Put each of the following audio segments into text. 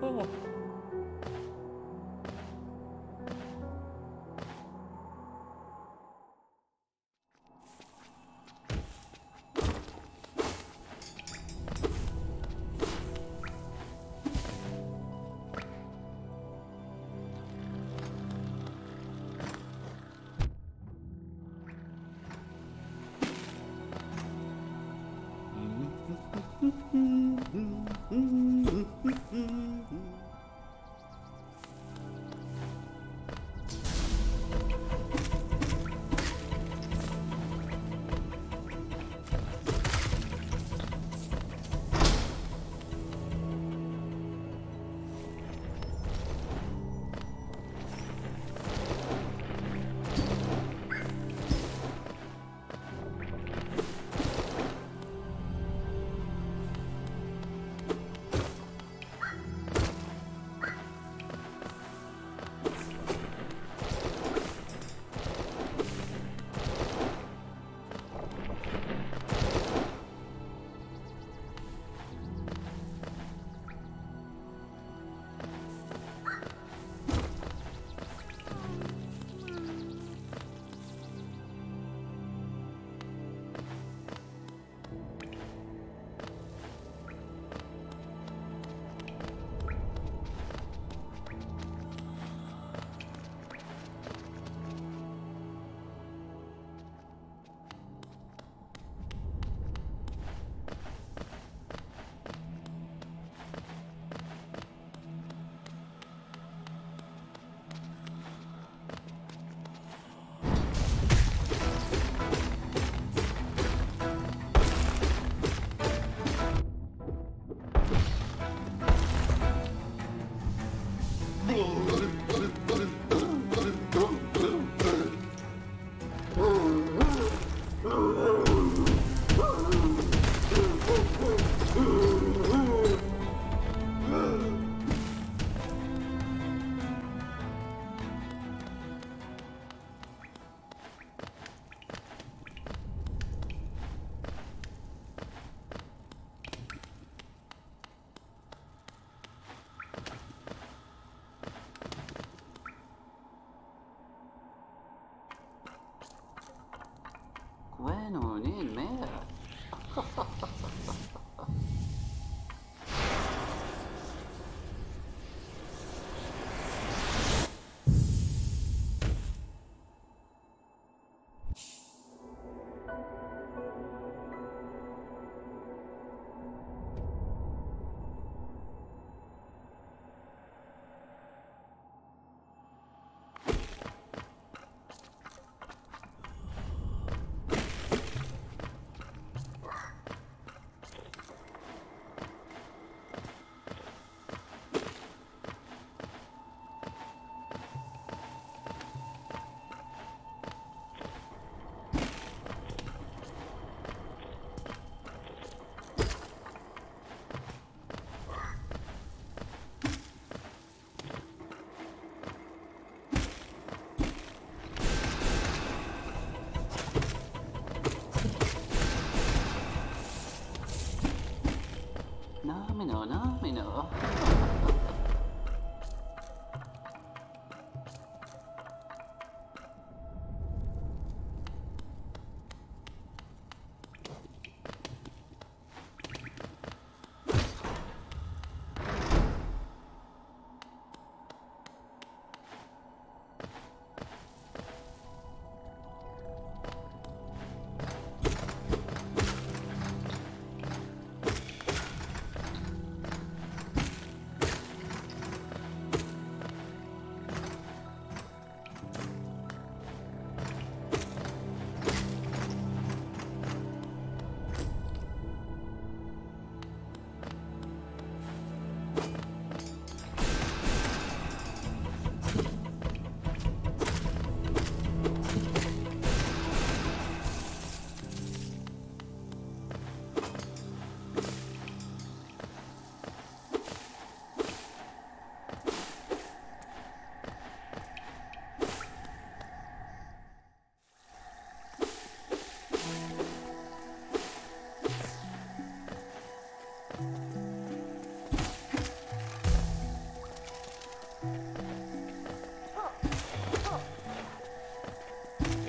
哦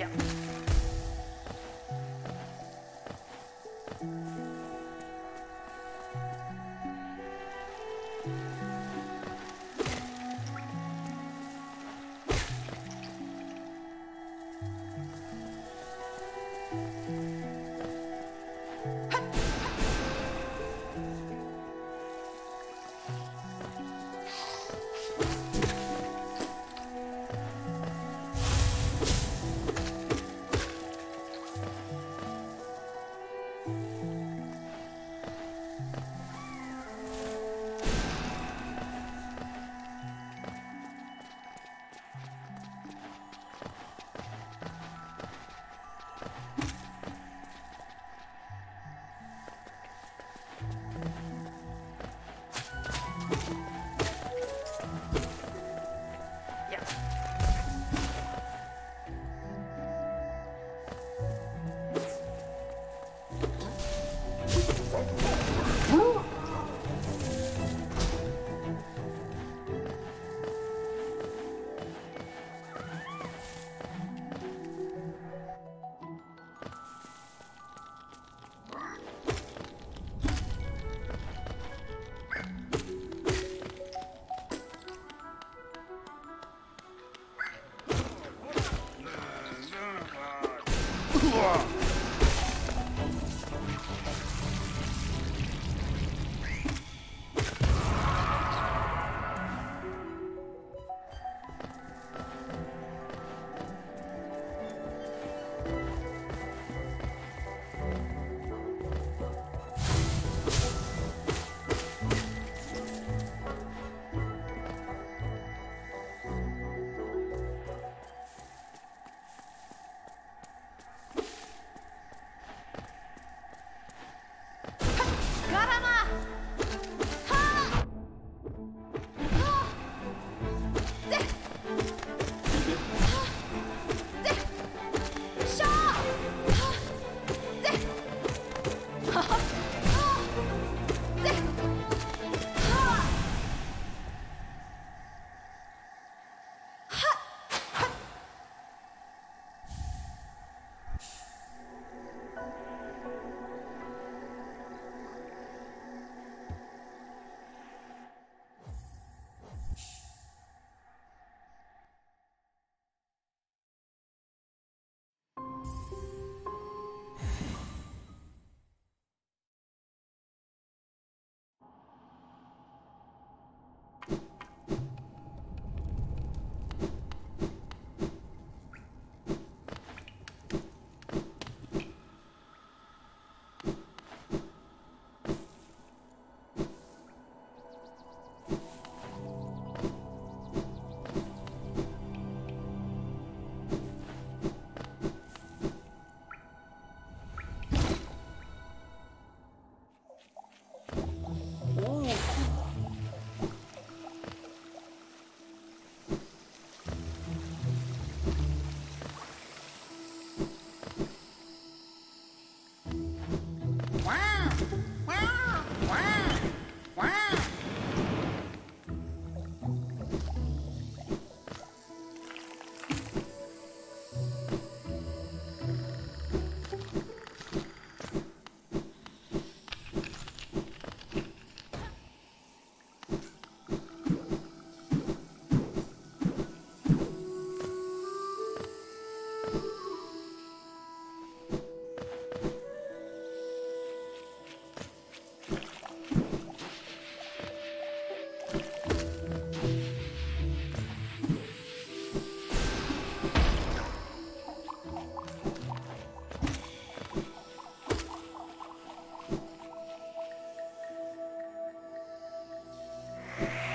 Yeah. you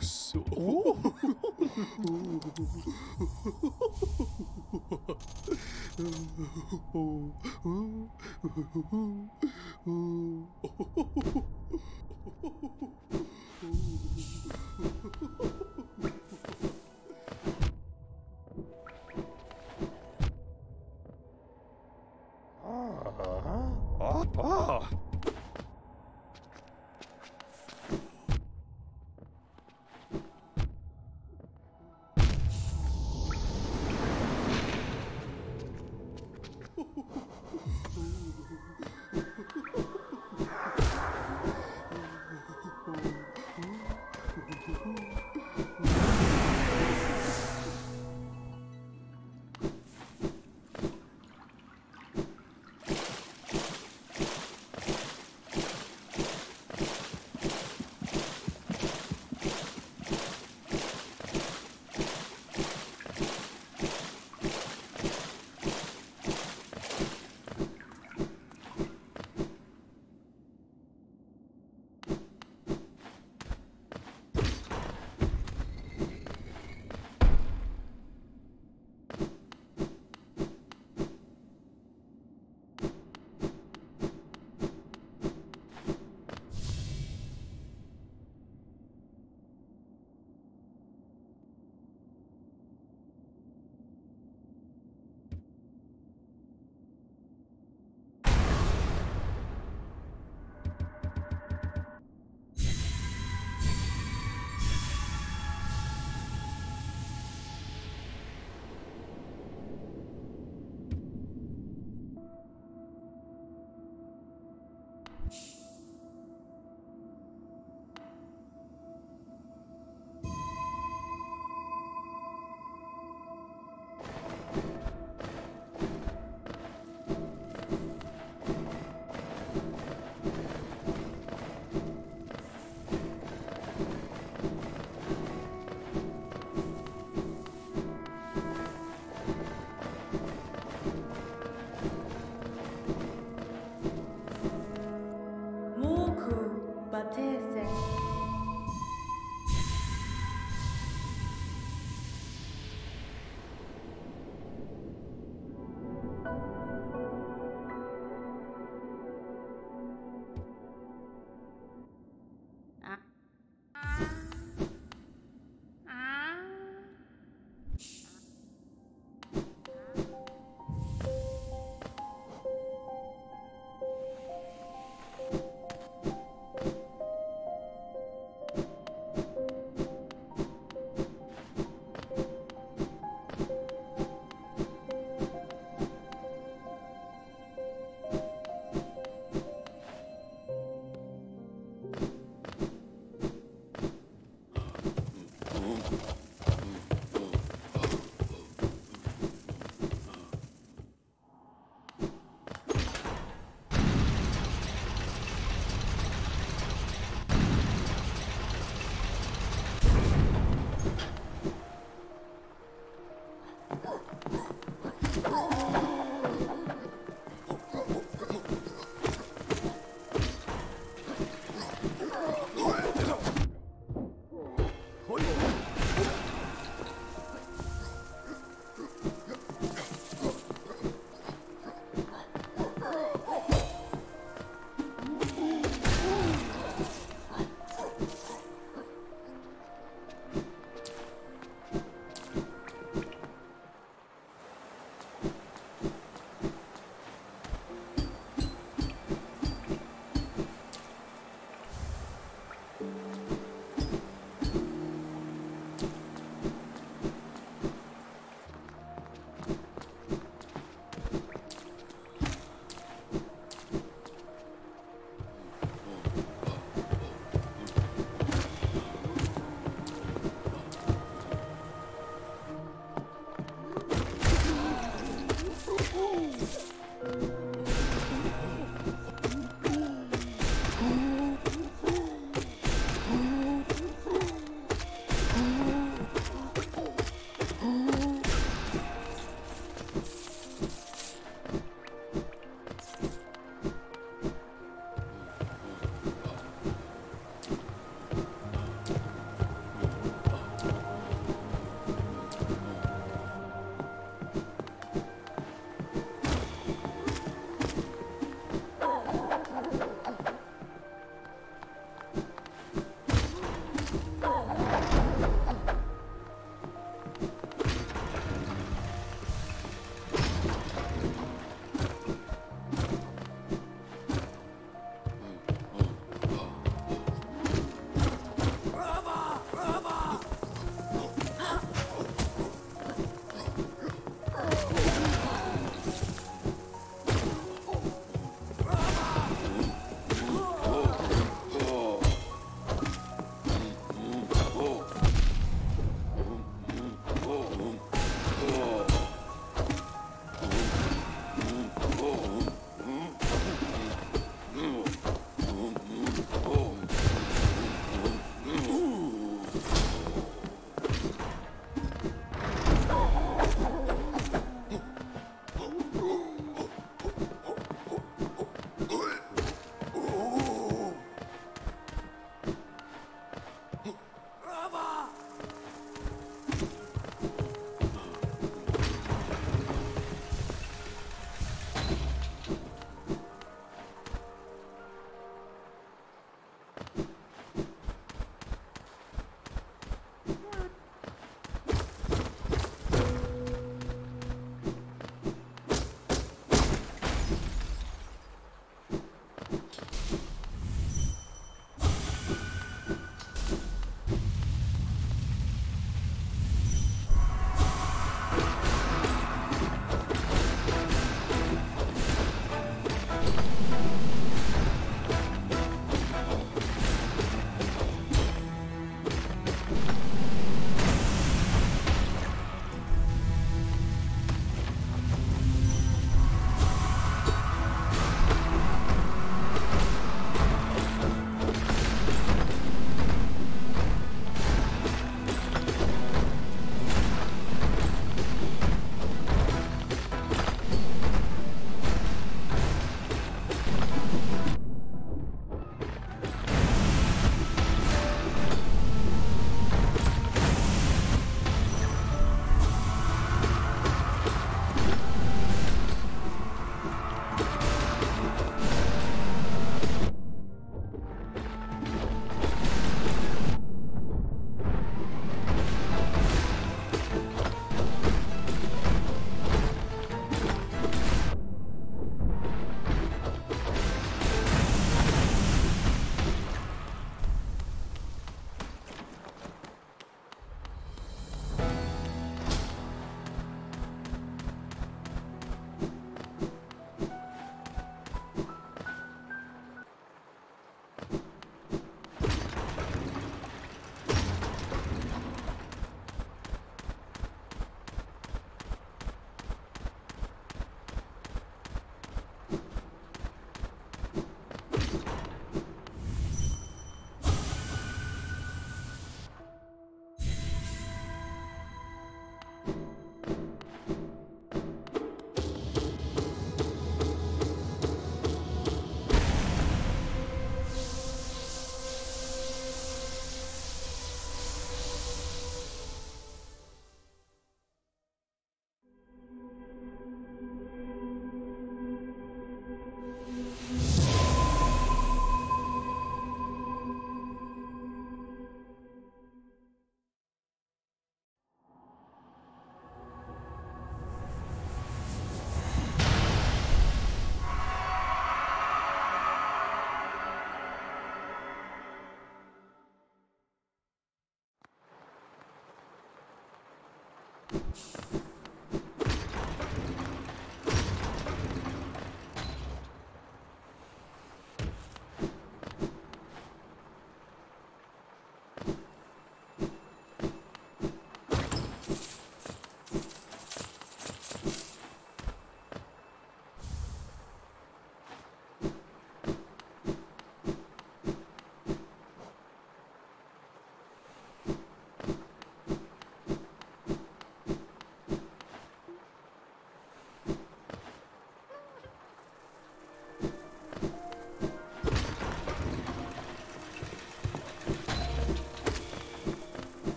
가없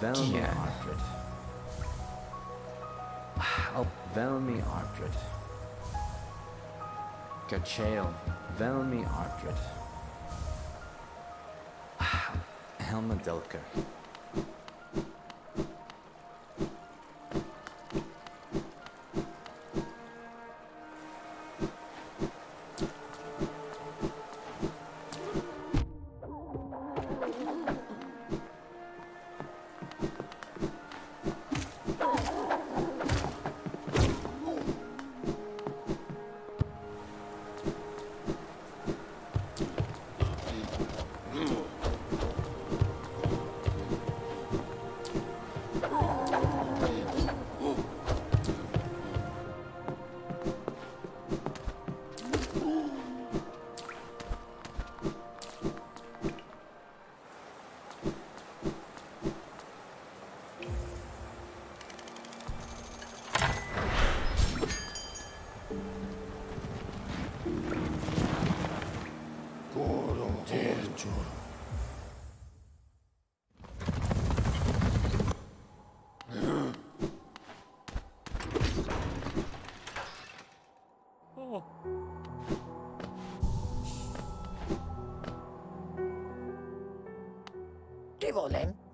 sønn, vel med Kian. Ardred. Al vel med Ardred. Gachael, vel med Ardred. Helma Dilker.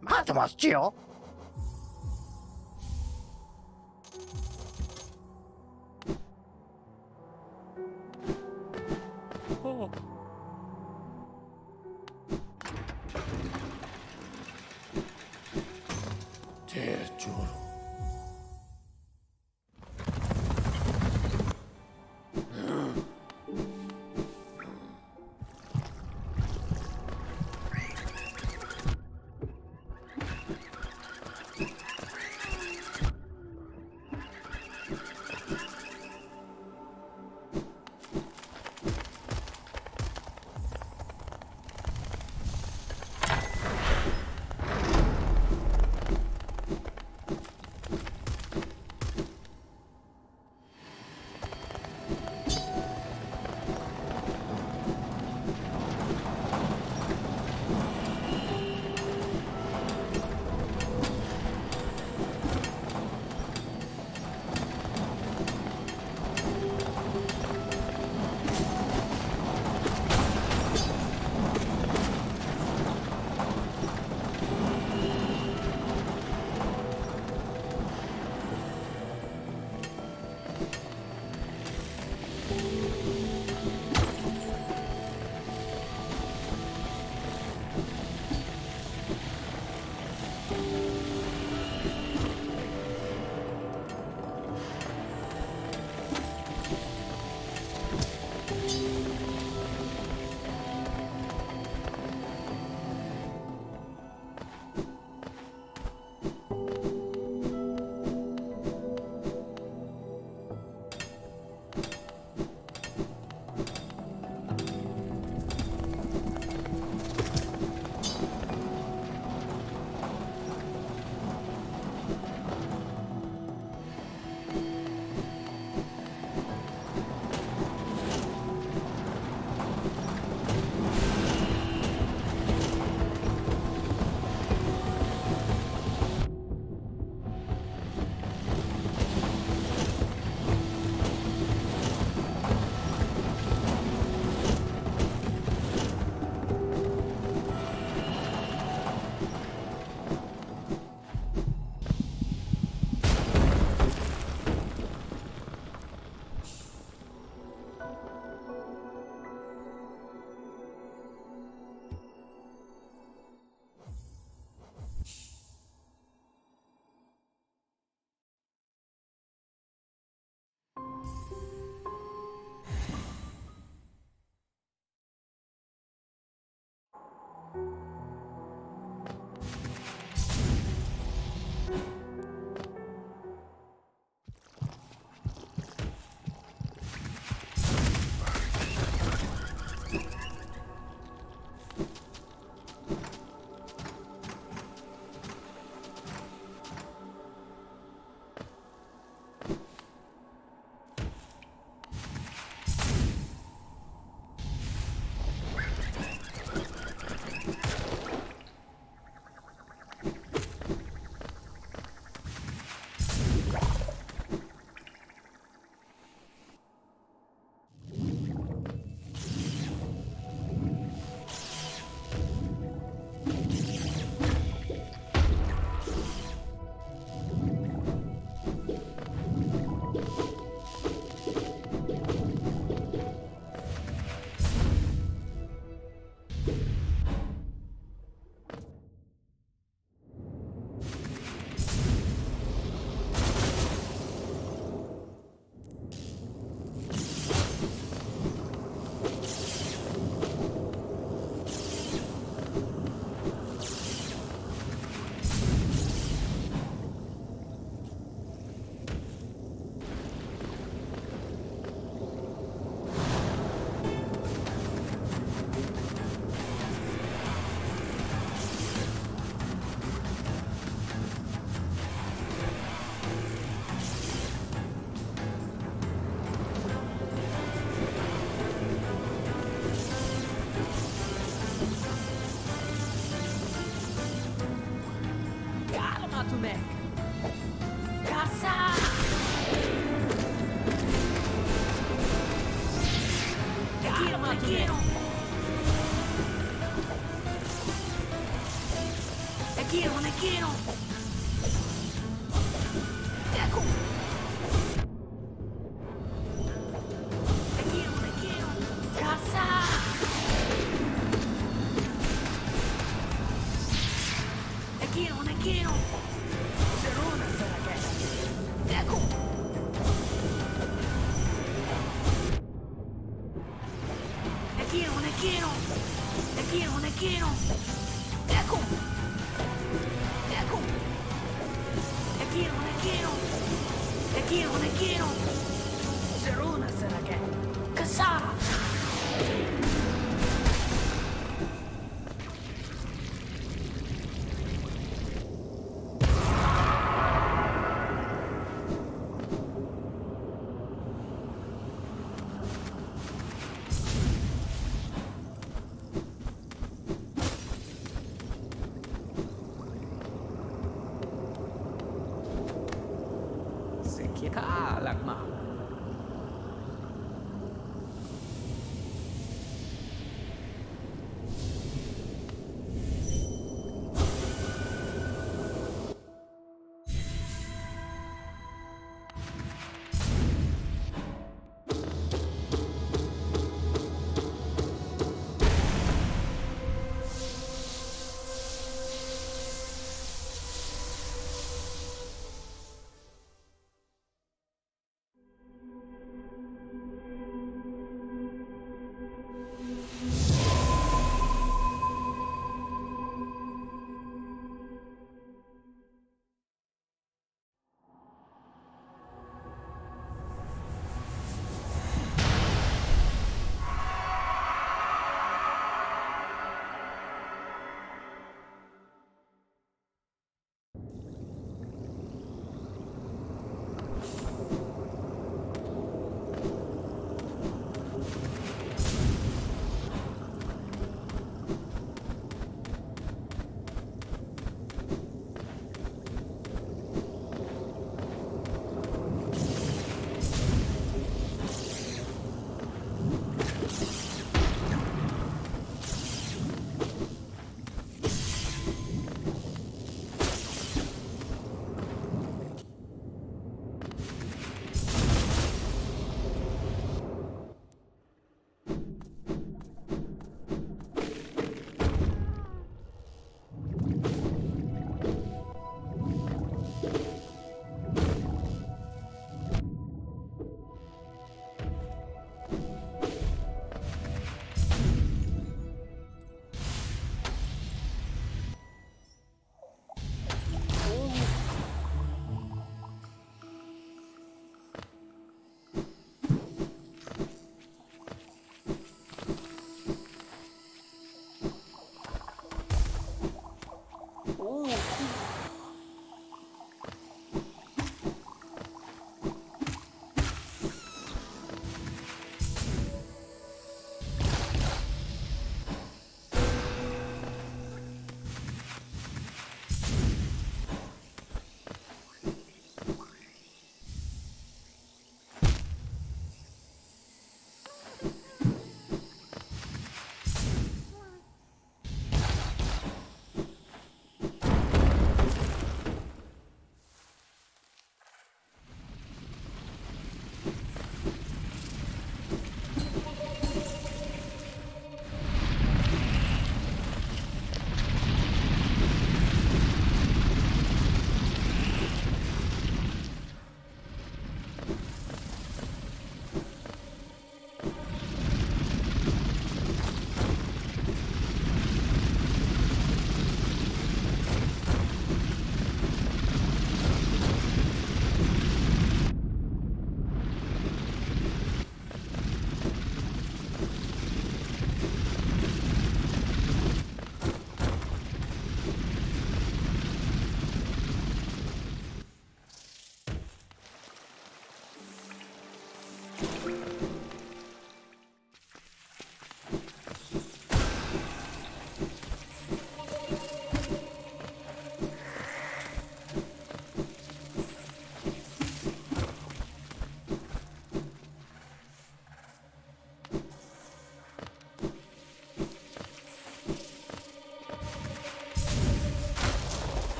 Madam, Madam, Gio. Ooh.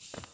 you